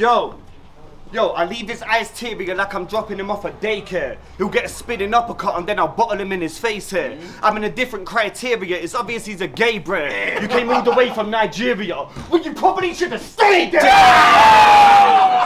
Yo, yo, I leave this iced tea because like I'm dropping him off at daycare. He'll get a spinning uppercut and then I'll bottle him in his face here. Mm-hmm. I'm in a different criteria. It's obvious he's a gay bro. You came all the way from Nigeria. Well, you probably should have stayed there.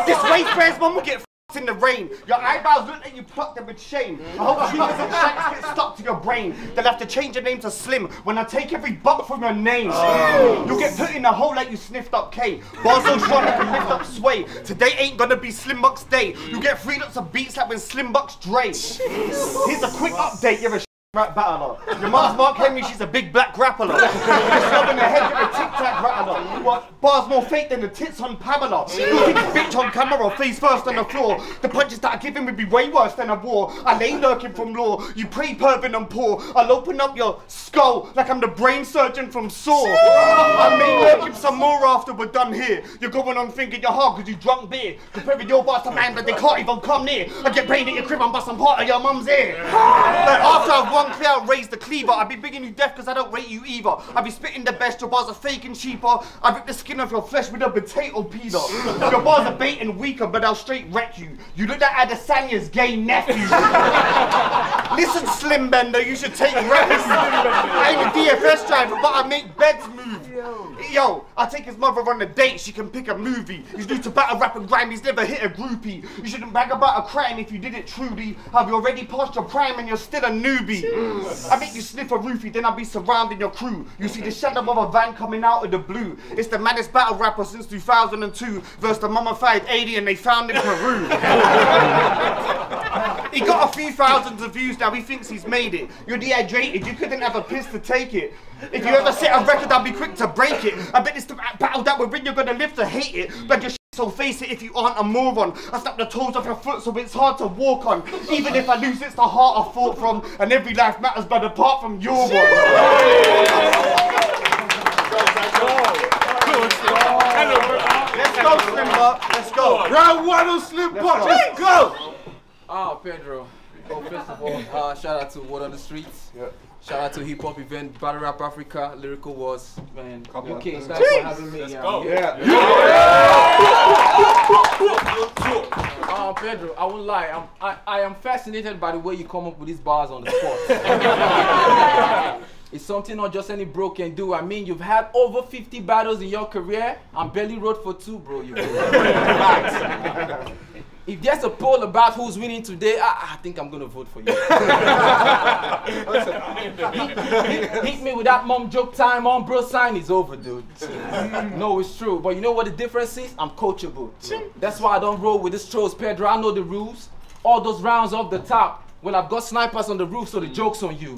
this waistband's mum will get in the rain. Your eyebrows look like you plucked them with shame. I hope dreamers and shanks get stuck to your brain. They'll have to change your name to Slim when I take every buck from your name. Oh. You'll get put in a hole like you sniffed up K. Bars so strong I can lift up sway. Today ain't gonna be Slim Bucks day. You get three lots of beats like when Slim Bucks Dre. Here's a quick update. You're a rap battler. Your mom's Mark Henry, she's a big black grappler. You're shoving her head with a tic tac rattler. What? Bars more fake than the tits on Pamela. You think bitch on camera, face first on the floor. The punches that I give him would be way worse than a war. I lay lurking from law. You pray pervin and poor. I'll open up your skull like I'm the brain surgeon from Saw. I may lurk him some more after we're done here. You're going on thinking you're hard because you drunk beer. Comparing your bars to man, but they can't even come near. I get pain at your crib and bust some part of your mum's ear. After I've won clear, I'll raise the cleaver. I'll be bringing you death because I don't rate you either. I'll be spitting the best, your bars are fake and cheaper. I rip the skin off your flesh with a potato peeler. Your bars are bait and weaker, but I'll straight wreck you. You look like Adesanya's gay nephew. Listen, Slim Bender, you should take rest. I'm a DFS driver, but I make beds move. Yo, I take his mother on a date, she can pick a movie. He's new to battle rap and grime, he's never hit a groupie. You shouldn't brag about a crime if you did it truly. Have you already passed your prime and you're still a newbie? I make you sniff a roofie, then I'll be surrounding your crew. You see the shadow of a van coming out of the blue. It's the maddest battle rapper since 2002 versus the mummified alien they found in Peru. He got a few thousands of views now, he thinks he's made it. You're dehydrated, you couldn't have a piss to take it. If you ever set a record, I'll be quick to break it. I bet it's the battle that we're in, you're gonna live to hate it. But your so face it if you aren't a moron. I snap the toes off your foot so it's hard to walk on. Even if I lose, it's the heart I fought from. And every life matters, but apart from your one. Let's go, Slimber. Let's go. Round one of Slim Bucks. Let's go. Ah, Pedro. Oh, first of all, uh, shout out to Word on the Streets. Yeah. Shout out to Hip Hop Event, Battle Rap Africa, Lyrical Wars. Man, UK, Yeah. thanks for having me. yeah. go. Yeah. Uh, Pedro, I won't lie. I'm, I, I am fascinated by the way you come up with these bars on the spot. it's something not just any bro can do. I mean, you've had over 50 battles in your career. I'm barely wrote for two, bro. You. If there's a poll about who's winning today, I, I think I'm gonna vote for you. hit, hit me with that mom joke time on, bro. Sign is over, dude. no, it's true. But you know what the difference is? I'm coachable. That's why I don't roll with this trolls, Pedro. I know the rules. All those rounds off the top. Well, I've got snipers on the roof, so the joke's on you.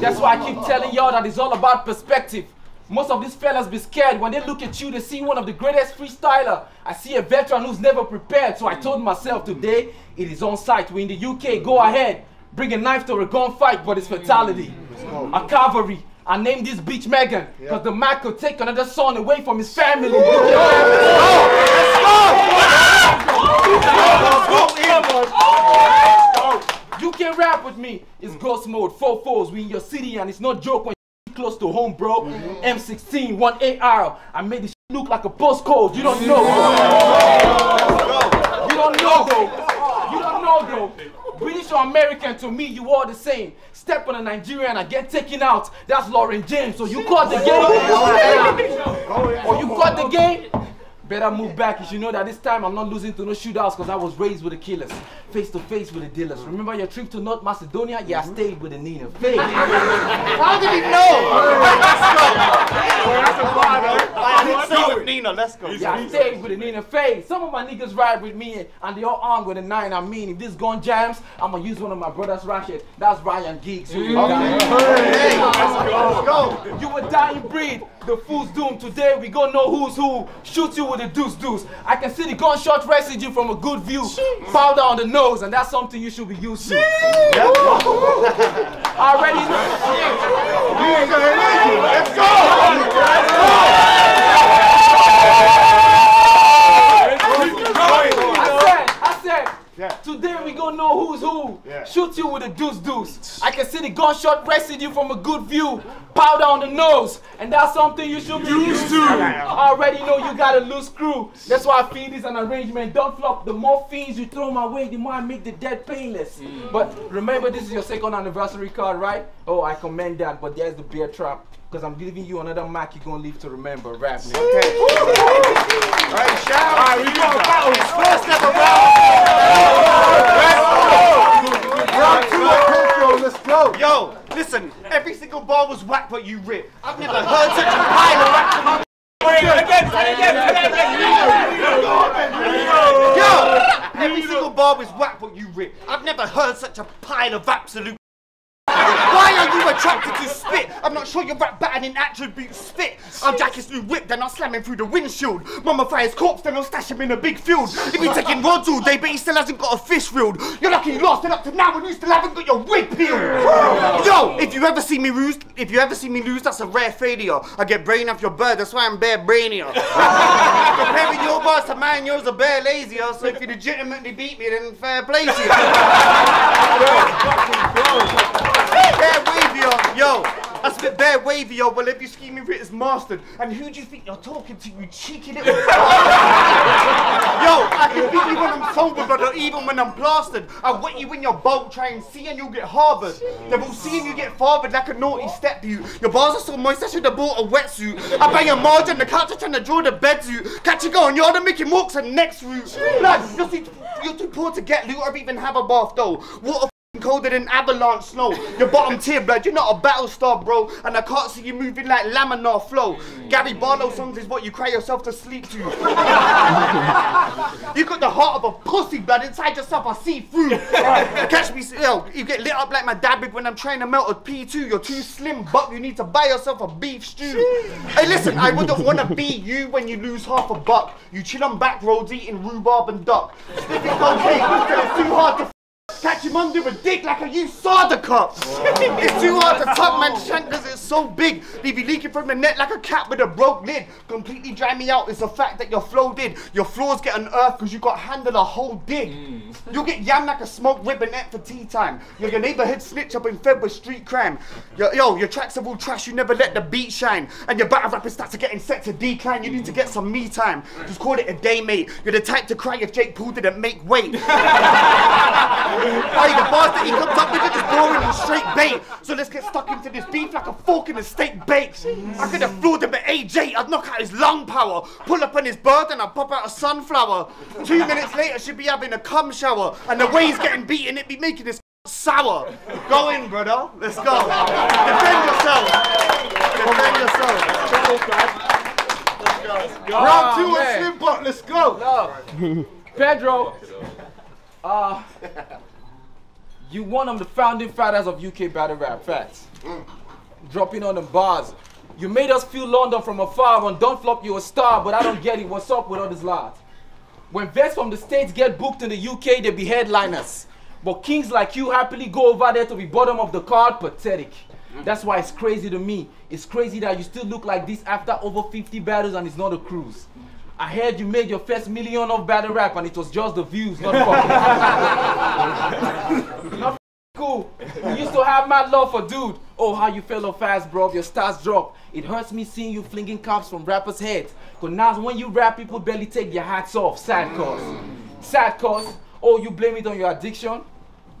That's why I keep telling y'all that it's all about perspective. Most of these fellas be scared when they look at you, they see one of the greatest freestyler. I see a veteran who's never prepared, so I told myself today it is on site. We're in the UK, go ahead. Bring a knife to a gunfight, but it's fatality. A cavalry. I named this bitch Megan, because the man could take another son away from his family. You can rap with me. It's ghost mode, four fours. We in your city and it's no joke when you close to home, bro. M16, 1AR. I made this look like a postcode. You don't know. You don't know though. You don't know though. British or American to me, you all the same. Step on a Nigerian and get taken out. That's Lauren James. So you caught the game. Or oh, you caught the game. Better move back. You know that this time I'm not losing to no shootouts because I was raised with the killers. Face to face with the dealers. Remember your trip to North Macedonia? Yeah, I stayed with the Nina. Faye. How did he know? Let's go. I didn't say with Nina. Let's go. Yeah, I stayed with the Nina Faye. Some of my niggas ride with me and they all armed with a nine. I mean, if this gun jams, I'm gonna use one of my brother's ratchet. That's Ryan Giggs. You, will die. Hey, let's go. you a dying breed. The fool's doomed. Today we gonna know who's who. Shoot you with a deuce deuce. I can see the gunshot residue from a good view. Powder on the nose, and that's something you should be used to. Already Let's go. I said, I said, Yeah. today we gonna know who's who. Yeah. Shoot you with a deuce deuce. I can see the gunshot residue from a good view. Powder on the nose, and that's something you should be used to. I already know you got a loose screw. That's why I feel this an arrangement. Don't flop. The more fiends you throw my way, the more I make the dead painless. Mm. But remember, this is your second anniversary card, right? Oh, I commend that. But there's the beer trap. Because I'm giving you another mark you're gonna leave to remember. Rap. nigga. Okay. All right, shout out to you. battle. It's first ever round. Round two at Tokyo, let's go. Yo, listen, every single bar was whack, but you rip. Heard such a pile of rap from Yo, every single bar was whack, but you rip. I've never heard such a pile of absolute. Why are you attracted to spit? I'm not sure your rap better than attribute spit. I'm Jackie's new whip, then I'm slamming through the windshield. Mama fires corpse, then I'll stash him in a big field. If you taking rods all day, but he still hasn't got a fish field. You're lucky you lost it up to now and you still haven't got your wig peeled. Yo, if you ever see me lose, if you ever see me lose, that's a rare failure. I get brain off your bird, that's why I'm bare brainier. Comparing your bars to mine, yours are bare lazier. So if you legitimately beat me, then fair play to you. Bare wavier, yo. I spit bare wavier. Well, if you scheming is mastered. And who do you think you're talking to, you cheeky little? Yo, I can beat you when I'm sober, brother, even when I'm plastered. I'll wet you in your boat, try and see, and you'll get harbored. They've all seen you get fathered like a naughty step you. Your bars are so moist, I should have bought a wetsuit. I bang a margin, the couch trying to draw the bed suit. Catch you going, you're the Mickey Morks and next route. Lad, you're too, you're too poor to get loot or even have a bath though. Water colder than avalanche snow. Your bottom tier, blood. You're not a battle star, bro. And I can't see you moving like laminar flow. Gary Barlow songs is what you cry yourself to sleep to. you got the heart of a pussy, blood. Inside yourself, I see through. Catch me, yo. You get lit up like my dad when I'm trying to melt a P2. You're too slim, but you need to buy yourself a beef stew. hey, listen, I wouldn't want to be you when you lose half a buck. You chill on back roads eating rhubarb and duck. Sniffing cocaine until it's too hard to Catch him under a dick like a used soda cup. it's too hard to tuck, man. Shank cause it's so big. Leave you leaking from the net like a cat with a broke lid. Completely dry me out. It's the fact that your flow did. Your floors get unearthed because you got handled a whole dig. Mm. You'll get yam like a smoked ribbonette for tea time. You're your neighborhood snitch up in Fed with street crime. Yo, yo, your tracks are all trash. You never let the beat shine. And your battle rapping starts to getting set to decline. You need to get some me time. Just call it a day, mate. You're the type to cry if Jake Paul didn't make weight. Hey, the bars that he comes up with are just boring and straight bait. So let's get stuck into this beef like a fork in a steak baked. I could have floored him at AJ. I'd knock out his lung power. Pull up on his bird and I'd pop out a sunflower. Two minutes later, she'd be having a cum shower. And the way he's getting beaten, it'd be making this sour. Go in, brother. Let's go. Defend yourself. Defend yourself. Let's go. Round two at Slim Buck, let's go. No. Pedro, uh, you one of the founding fathers of UK battle rap. Facts. Dropping on the bars. You made us feel London from afar. When Don't Flop, you a star, but I don't get it. What's up with all this lot? When vets from the States get booked in the UK, they be headliners. But kings like you happily go over there to be bottom of the card. Pathetic. That's why it's crazy to me. It's crazy that you still look like this after over 50 battles and it's not a cruise. I heard you made your first million of battle rap and it was just the views, not fucking. not cool. You used to have mad love for dude. Oh, how you fell off fast, bro. Your stars drop. It hurts me seeing you flinging caps from rappers' heads. Cause now when you rap, people barely take their hats off. Sad cause. Sad cause. Oh, you blame it on your addiction?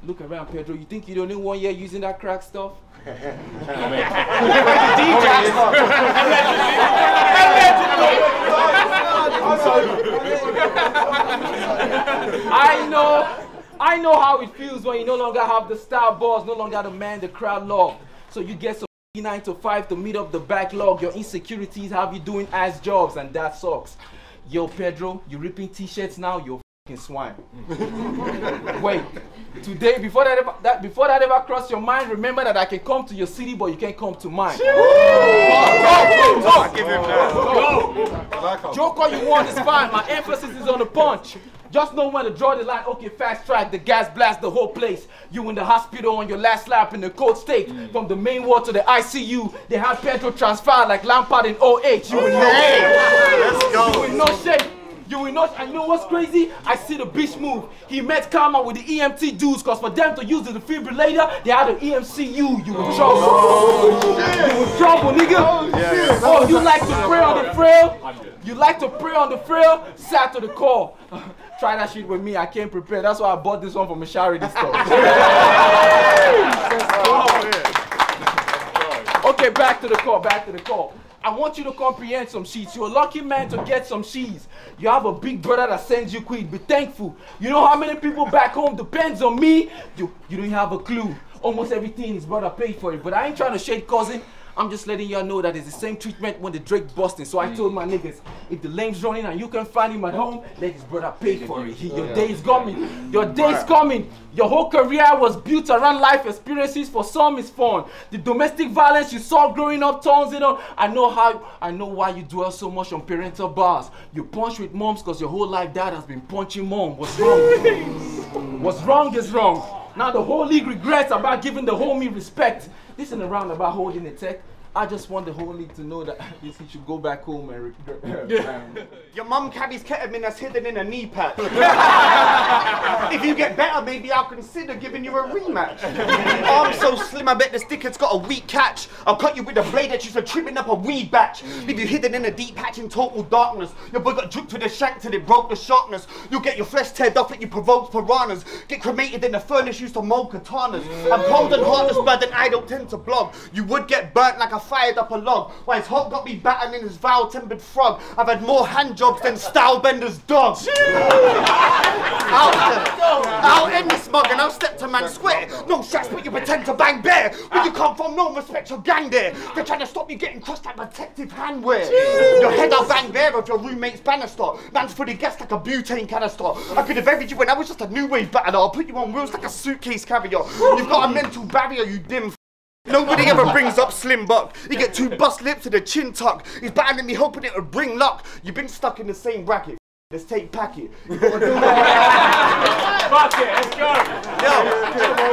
Look around, Pedro. You think you don't know one year using that crack stuff? I know, I know how it feels when you no longer have the star boss, no longer the man the crowd love. So you get some 9 to 5 to meet up the backlog. Your insecurities have you doing ass jobs, and that sucks. Yo, Pedro, you ripping t-shirts now? You're swine. Wait, today before that ever that before that ever crossed your mind, remember that I can come to your city, but you can't come to mine. I give him that. Joke all you want is fine. My emphasis is on the punch. Just know when to draw the line. Okay, fast track, the gas blast the whole place. You in the hospital on your last lap in the cold state. Mm. From the main ward to the ICU, they had Pedro transfer like Lampard in OH. You oh, in no Let's You in no shape. You will not. And you know what's crazy? I see the bitch move. He met Karma with the EMT dudes, cause for them to use the defibrillator, they had an EMCU. You in trouble. Oh, you in trouble, nigga. Oh, oh, you like to pray on the frail? You like to pray on the frail? Sat to the call. Try that shit with me. I can't prepare. That's why I bought this one from a charity store. Okay, back to the call, back to the call. I want you to comprehend some sheets. You're a lucky man to get some sheets. You have a big brother that sends you quid. Be thankful. You know how many people back home depends on me? You, you don't have a clue. Almost everything his brother paid for it. But I ain't trying to shade cousin. I'm just letting y'all know that it's the same treatment when the Drake busting. So I mm. told my niggas, if the lame's running and you can find him at home, let his brother pay for it. He- your day is coming. Your day is coming. Your whole career was built around life experiences. For some, it's fun. The domestic violence you saw growing up turns it on. I know how. I know why you dwell so much on parental bars. You punch with moms because your whole life dad has been punching mom. What's wrong? What's wrong is wrong. Now the whole league regrets about giving the homie respect. This isn't around about holding the tech. I just want the whole league to know that he should go back home and regret. Um, your mum carries ketamine that's hidden in a knee patch. if you get better, maybe I'll consider giving you a rematch. Arm so slim, I bet the sticker's got a weak catch. I'll cut you with a blade that's used for trimming up a weed batch. Mm. Leave you hidden in a deep patch in total darkness. Your boy got dripped with a shank till it broke the sharpness. You'll get your flesh teared off like you provoked piranhas. Get cremated in the furnace used to mold katanas. Mm. I'm cold and heartless, but then I don't tend to blog. You would get burnt like a fired up a log. Why his hot got me battered in his foul tempered frog. I've had more hand jobs than Stylebender's dog. I'll, I'll end this mug and I'll step to man square. No shots, but you pretend to bang bear. Where you come from, no respect your gang there. They're trying to stop you getting crushed like protective handwear. Your head I'll bang there of your roommate's banister. Man's fully gassed like a butane canister. I could have buried you when I was just a new wave battler. I'll put you on wheels like a suitcase carrier. You've got a mental barrier, you dim Nobody ever brings up Slim Buck. You get two bust lips and a chin tuck. He's battling me, hoping it would bring luck. You've been stuck in the same bracket. Let's take packet. Fuck it, let's go. Yo,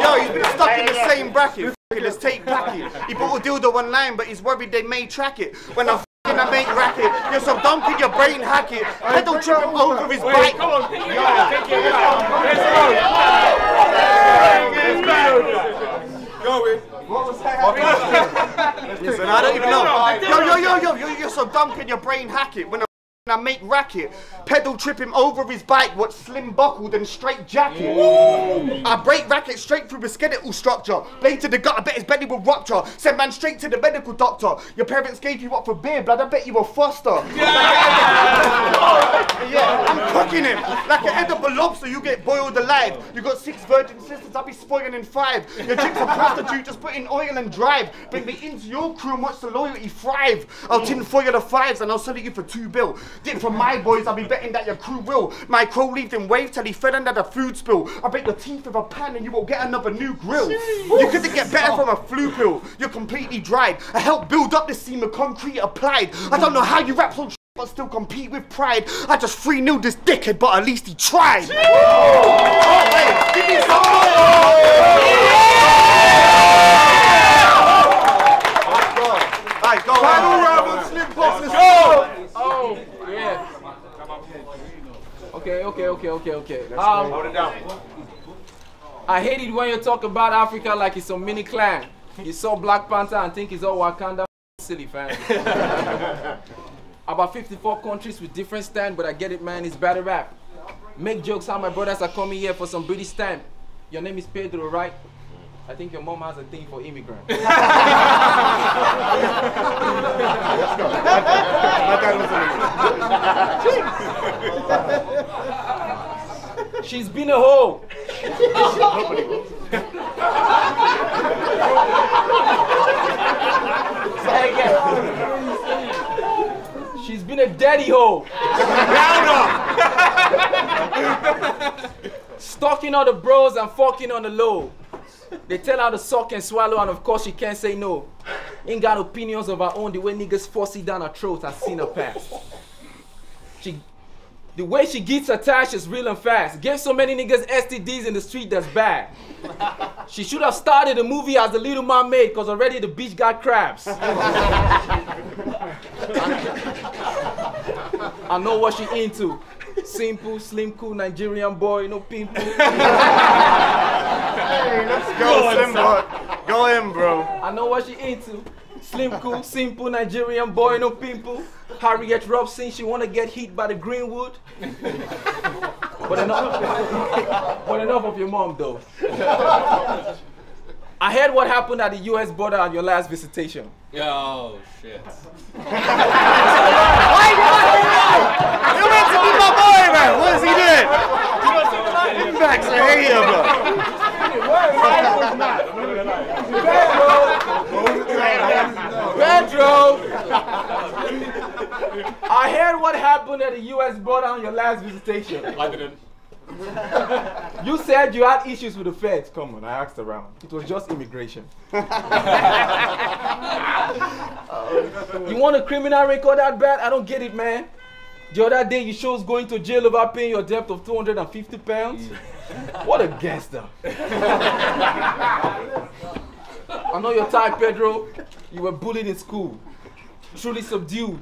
yo, he's been stuck in the same bracket. Let's take packet. He bought a dildo online, but he's worried they may track it. When I'm f***ing, I make racket. You're so dumb, can your brain hack it? Pedal trip him over his Wait, bike. come on, take it out, take it out. Let's go. Listen, I don't even know. Yo, yo, yo, yo, yo, you're so dumb, can your brain hack it? When I make racket, pedal trip him over his bike, what slim buckled and straight jacket. I break racket straight through his skeletal structure. Blade to the gut, I bet his belly will rupture. Send man straight to the medical doctor. Your parents gave you up for beer, blood, I bet you were foster. Yeah, I'm cooking him. Like an edible lobster, you get boiled alive. You got six virgin sisters, I'll be spoiling in five. Your chick's a prostitute, just put in oil and drive. Bring me into your crew and watch the loyalty thrive. I'll tin foil the fives and I'll sell it you for two bill. Dip from my boys, I'll be betting that your crew will. My crow leaved in wave till he fell under the food spill. I break your teeth with a pan and you won't get another new grill. You couldn't get better from a flu pill. You're completely dried. I helped build up this seam of concrete applied. I don't know how you rap so but still compete with pride. I just free knew this dickhead, but at least he tried. Oh, wait, give me some more. Alright, go. Final round of Slim Bucks. Let's go. Oh, yeah. Okay, okay, okay, okay. Um, Hold it down. I hate it when you talk about Africa like it's a mini clan. You saw Black Panther and think it's all Wakanda. Silly fam. About 54 countries with different stand, but I get it, man. It's better rap. Make jokes how my brothers are coming here for some British stamp. Your name is Pedro, right? I think your mom has a thing for immigrants. She's been a hoe. Say again. She's been a daddy hoe. Round up. Stalking all the bros and fucking on the low. They tell her to suck and swallow, and of course she can't say no. Ain't got opinions of her own, the way niggas force it down her throat, I've seen her pass. She, the way she gets attached is real and fast. Gave so many niggas STDs in the street that's bad. She should have started the movie as the Little Mermaid, cause already the beach got crabs. I know what she into. Simple, slim, cool Nigerian boy, no pimple. Hey, let's go, Slim boy. Go in, bro. I know what she into. Slim, cool, simple Nigerian boy, no pimple. Harriet Robson, she wanna get hit by the Greenwood. but enough, but enough of your mom though. I heard what happened at the U.S. border on your last visitation. Oh shit. Why You meant to be my boy, man. What is he doing? Max, I hate you, bro. Pedro! I heard what happened at the U.S. border on your last visitation. I didn't. You said you had issues with the feds. Come on, I asked around. It was just immigration. you want a criminal record that bad? I don't get it, man. The other day you chose going to jail over paying your debt of 250 pounds. What a gangster. I know your type, Pedro. You were bullied in school, truly subdued.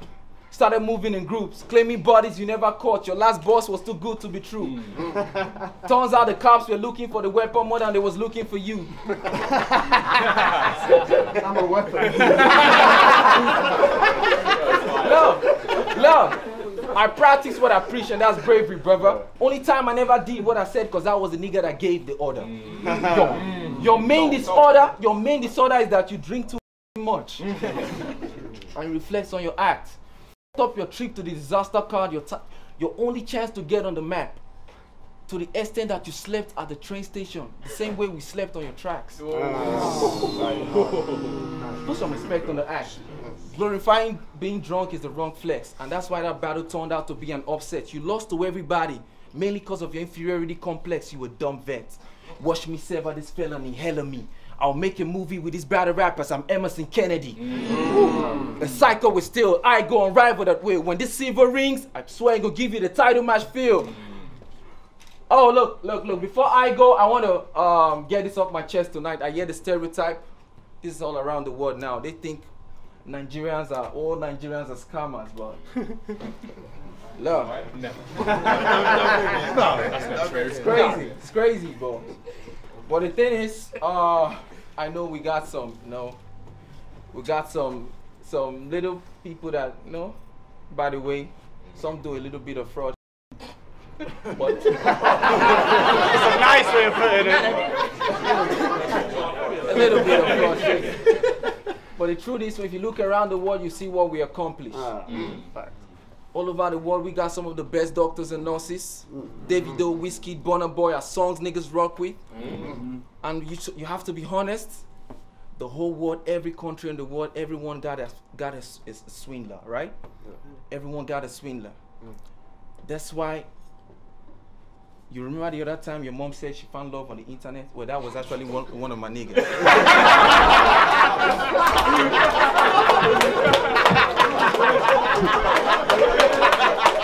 Started moving in groups, claiming bodies you never caught. Your last boss was too good to be true. Mm. Turns out the cops were looking for the weapon more than they was looking for you. I'm a weapon. Love, love. I practice what I preach, and that's bravery, brother. Only time I never did what I said, cause I was the nigga that gave the order. Mm. Yo, your mm. main disorder, your main disorder is that you drink too much, and it reflects on your act. Stop your trip to the disaster card, your your only chance to get on the map. To the extent that you slept at the train station, the same way we slept on your tracks. Oh. Put some respect on the act. Glorifying being drunk is the wrong flex, and that's why that battle turned out to be an upset. You lost to everybody, mainly because of your inferiority complex. You were dumb vet. Watch me sever this felony, hell of me. I'll make a movie with these battle rappers. I'm Emerson Kennedy. The psycho is still, I go on rival that way. When this silver rings, I swear I'm gonna give you the title match feel. Oh look, look, look! Before I go, I want to um, get this off my chest tonight. I hear the stereotype. This is all around the world now. They think Nigerians are all Nigerians are scammers, but look, No. it's crazy. It's crazy, bro. But the thing is, uh, I know we got some, you know, we got some, some little people that, you know, by the way, some do a little bit of fraud. but It's a nice way of putting it. a little bit of fraud. But the truth is, if you look around the world, you see what we accomplished. Ah. Mm. All over the world, we got some of the best doctors and nurses. Mm-hmm. David Doe, Wizkid, Burna Boy are songs niggas rock with. Mm-hmm. And you, you have to be honest. The whole world, every country in the world, everyone got a got a, s- is a swindler, right? Everyone got a swindler. Mm. That's why. You remember the other time your mom said she found love on the internet? Well, that was actually one, one of my niggas.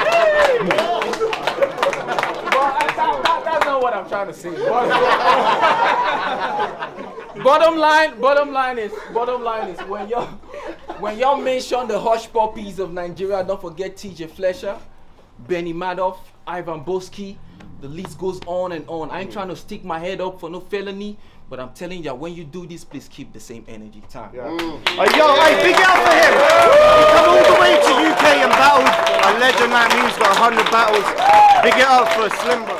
But that, that- that's not what I'm trying to say. Bottom line, bottom line is, bottom line is when y'all, when y'all mention the Hushpuppis of Nigeria, don't forget TJ Fletcher, Bernie Madoff, Ivan Boesky. The list goes on and on. I ain't trying to stick my head up for no felony, but I'm telling you, when you do this, please keep the same energy. Time. Mm. Hey, yo, hey, big it up for him. He come all the way to UK and battled a legend like me who's got 100 battles. Big it up for Slim, bro.